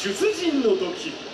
出陣の時。